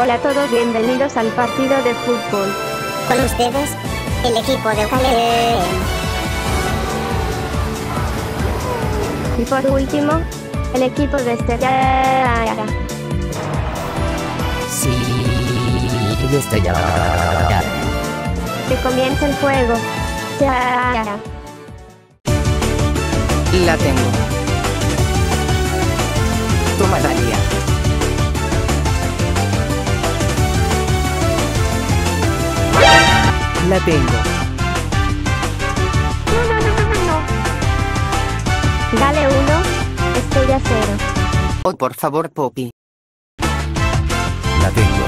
Hola a todos, bienvenidos al partido de fútbol. Con ustedes, el equipo de Gale. Por último, el equipo de Estrella. Sí, ya. Que comience el juego. Ya. La tengo. Toma Dalia. La tengo. No, no, no, no, no. Dale uno, estrella cero. Oh, por favor, Poppy. La tengo.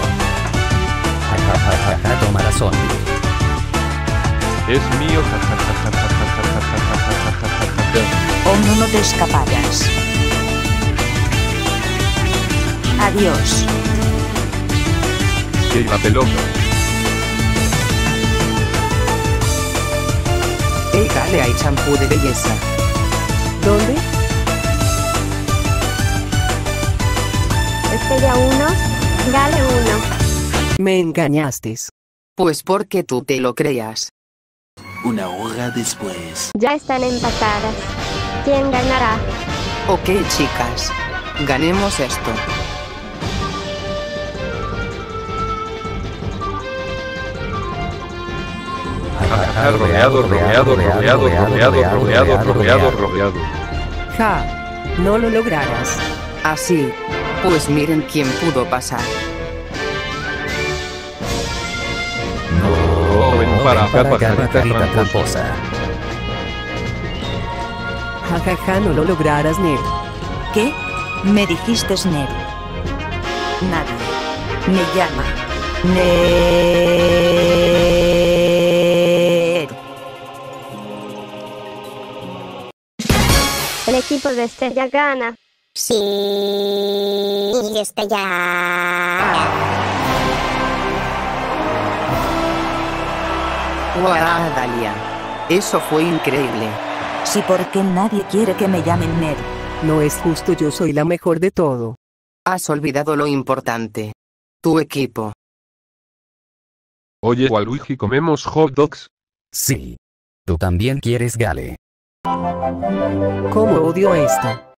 Toma la zombie. Es mío, O no, no te escaparás. Adiós. Lleva pelota. Dale, hay champú de belleza. ¿Dónde? Estrella uno, Gale uno. Me engañaste. Pues porque tú te lo creas. Una hora después. Ya están empatadas. ¿Quién ganará? Ok, chicas. Ganemos esto. Rodeado, rodeado, rodeado, rodeado, rodeado, rodeado, rodeado. Ja, no lo lograrás. Así. Pues miren quién pudo pasar. No, ven para acá, Para acá, tramposa. Jajaja, no lo lograrás, Ned. ¿Qué? Me dijiste Ned. Nadie. Me llama. Ned. El equipo de Estrella gana. Sí, Estrella. ¡Guau, Dalia! Eso fue increíble. Sí, porque nadie quiere que me llamen Ned. No es justo, yo soy la mejor de todo. Has olvidado lo importante. Tu equipo. Oye, Waluigi, ¿comemos hot dogs? Sí. Tú también quieres Gale. ¿Cómo odio esto?